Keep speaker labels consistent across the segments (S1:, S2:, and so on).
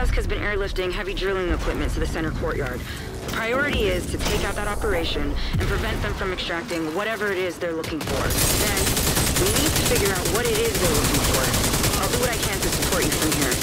S1: Tusk has been airlifting heavy drilling equipment to the center courtyard. The priority is to take out that operation and prevent them from extracting whatever it is they're looking for. Then, we need to figure out what it is they're looking for. I'll do what I can to support you from here.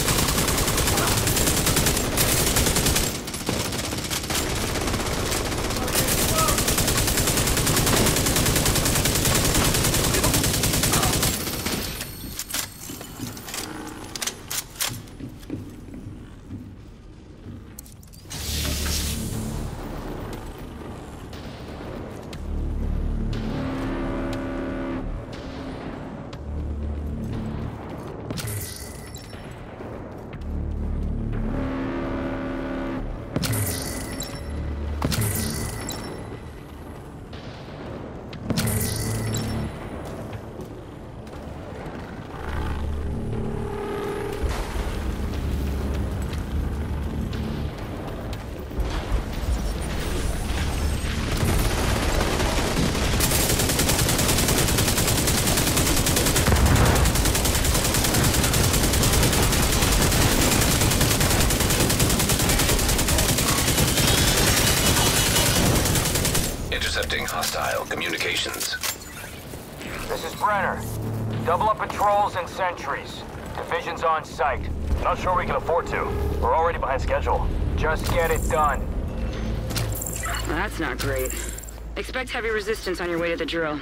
S2: Intercepting hostile communications.
S3: This is Brenner. Double up patrols and sentries. Division's on site. Not sure we can afford to. We're already behind schedule. Just get it done.
S1: Well, that's not great. Expect heavy resistance on your way to the drill.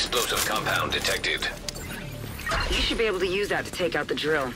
S2: Explosive compound detected.
S1: You should be able to use that to take out the drill.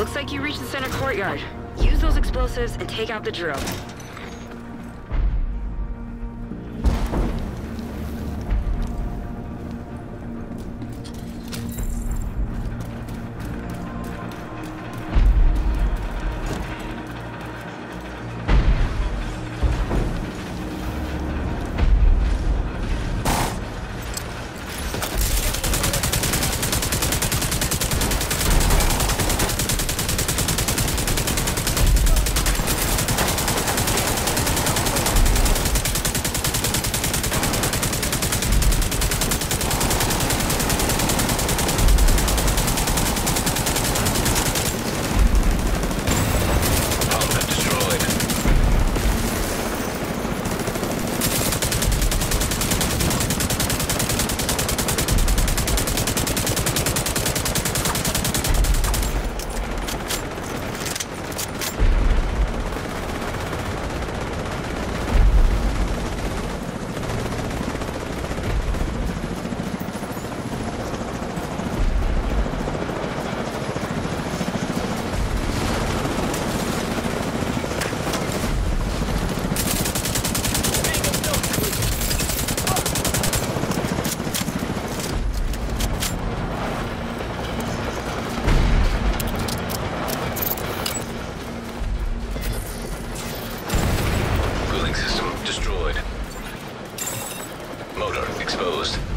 S1: Looks like you reached the center courtyard. Use those explosives and take out the drill.
S3: exposed.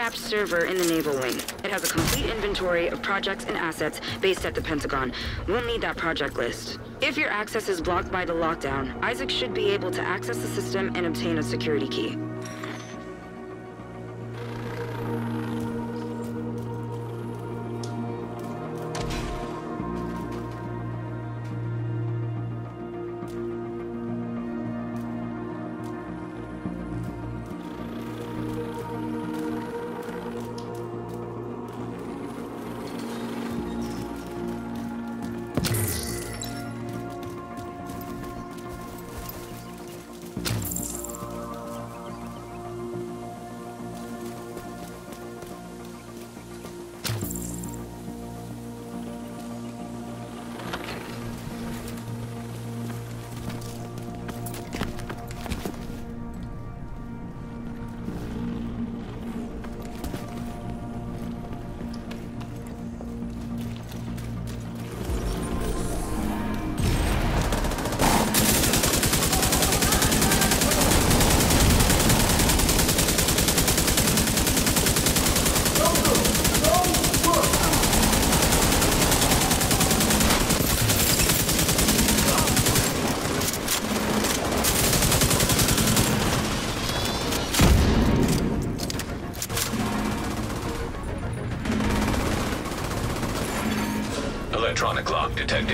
S2: An
S1: server in the Naval Wing. It has a complete inventory of projects and assets based at the Pentagon. We'll need that project list. If your access is blocked by the lockdown, ISAC should be able to access the system and obtain a security key.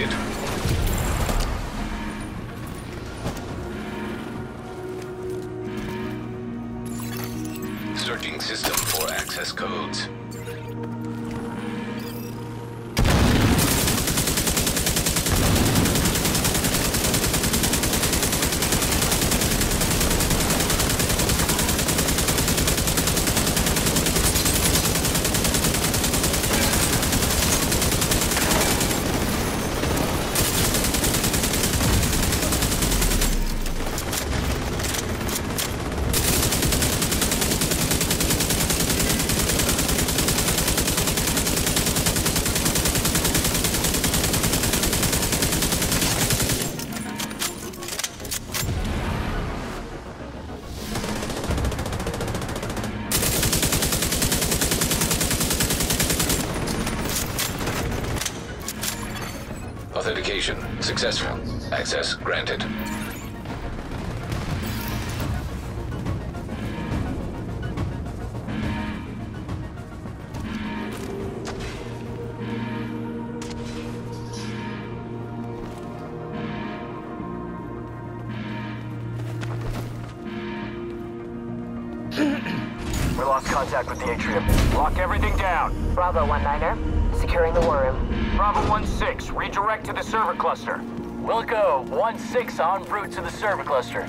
S2: Lock successful. Access granted.
S3: We lost contact with the atrium. Lock everything down.
S4: Bravo 1-9er, securing the room.
S3: Bravo 1-6, redirect to the server cluster. Wilco 1-6 en route to the server cluster.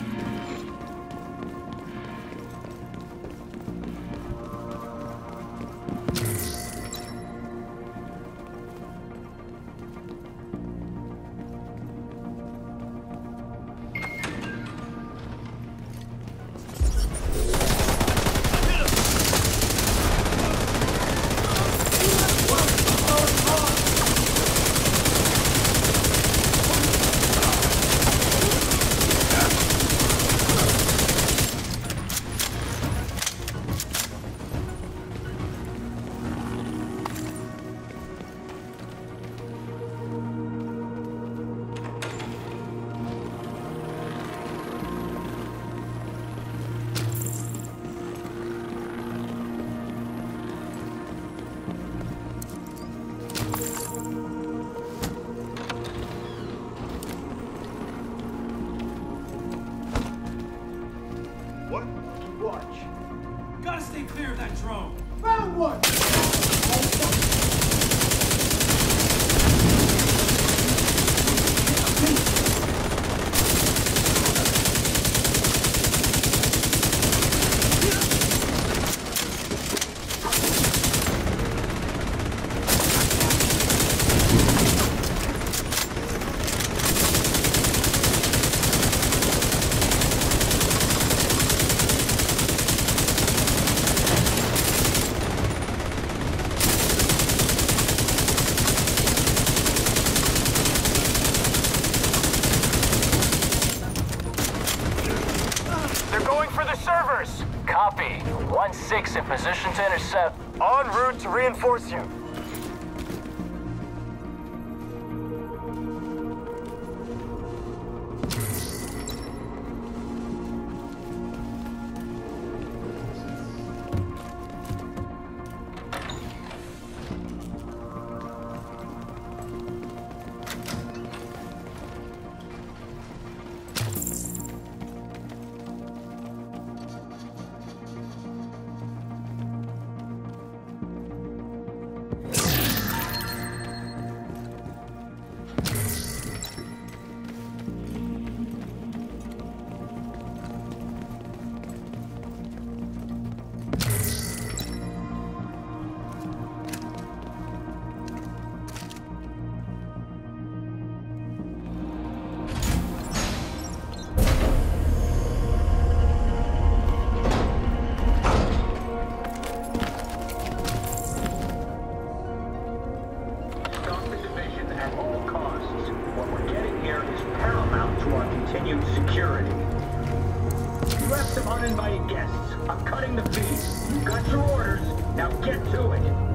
S5: Continued security. You have some uninvited guests. I'm cutting the feed. You got your orders. Now get to it.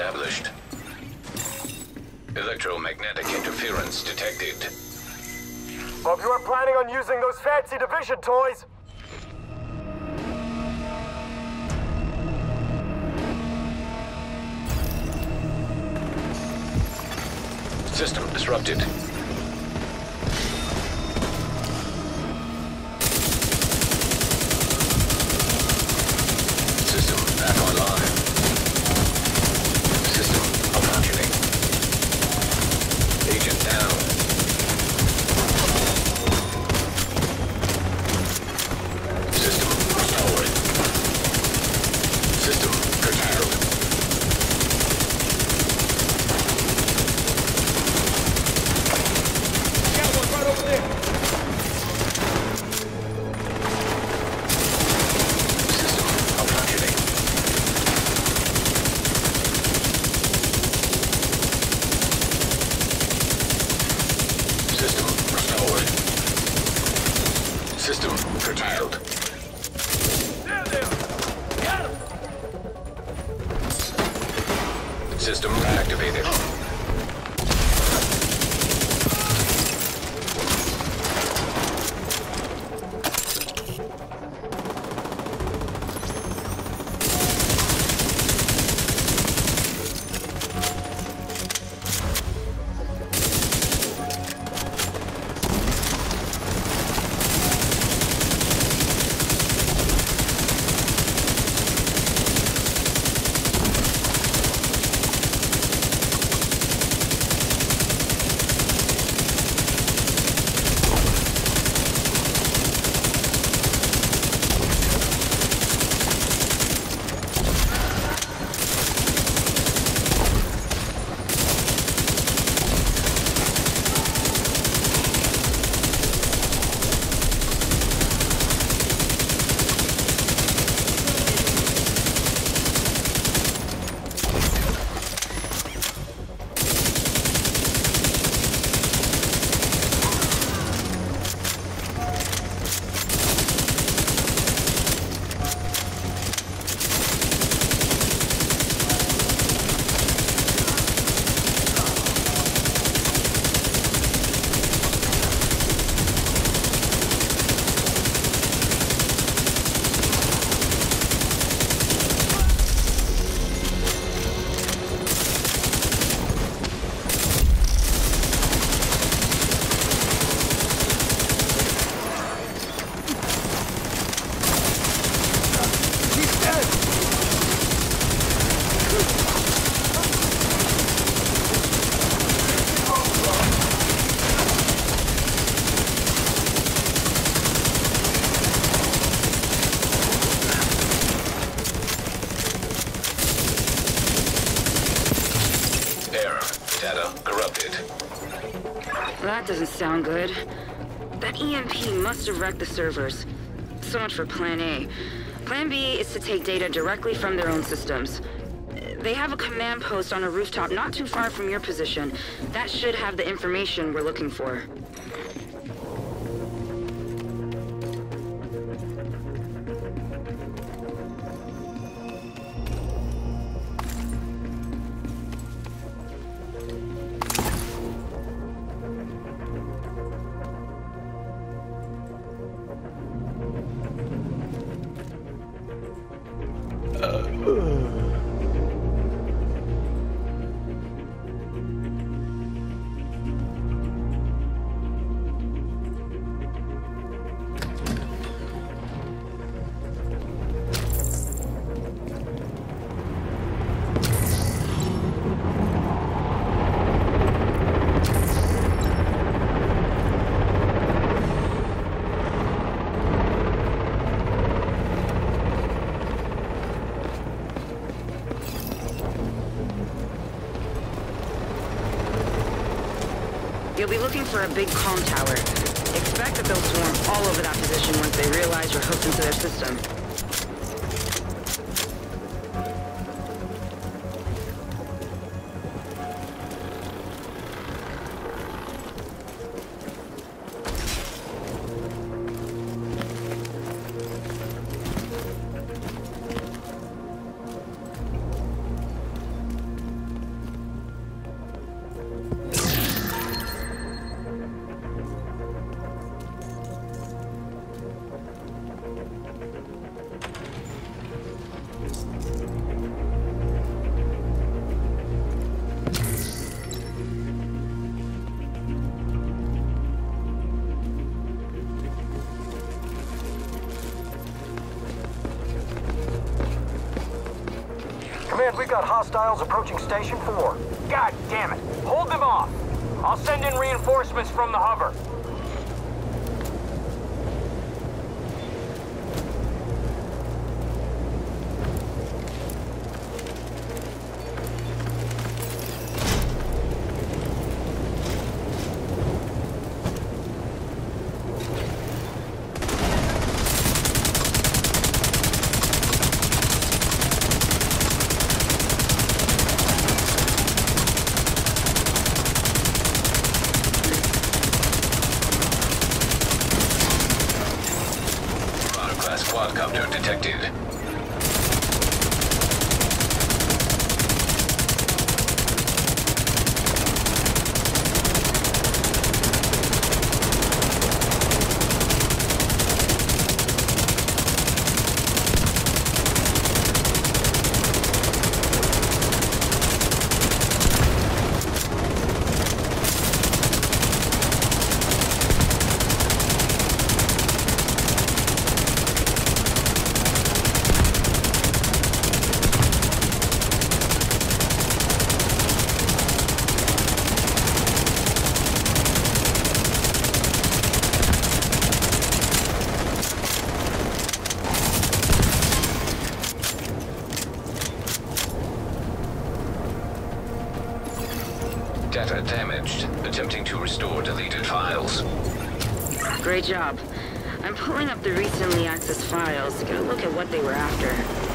S2: Established. Electromagnetic interference detected.
S3: Hope you are planning on using those fancy division toys.
S2: System disrupted.
S1: Doesn't sound good. That EMP must have wrecked the servers. So much for Plan A. Plan B is to take data directly from their own systems. They have a command post on a rooftop not too far from your position. That should have the information we're looking for. You'll be looking for a big comm tower. Expect that they'll swarm all over that position once they realize you're hooked into their system.
S3: Got hostiles approaching Station 4. God damn it! Hold them off! I'll send in reinforcements from the hover.
S1: I'm pulling up the recently accessed files to get a look at what they were after.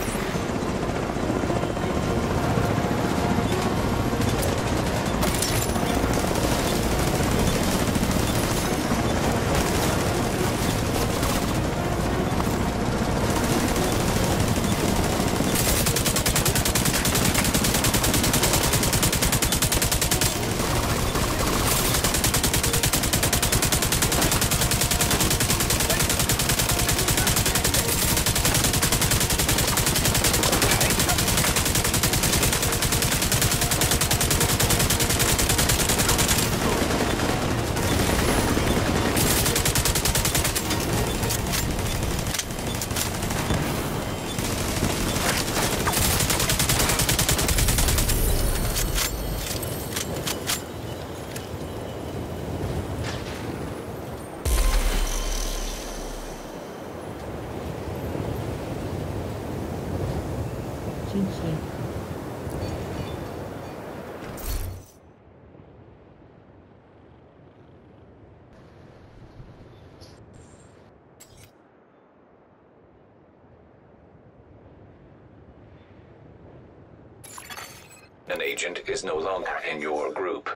S2: Agent is no longer in your group.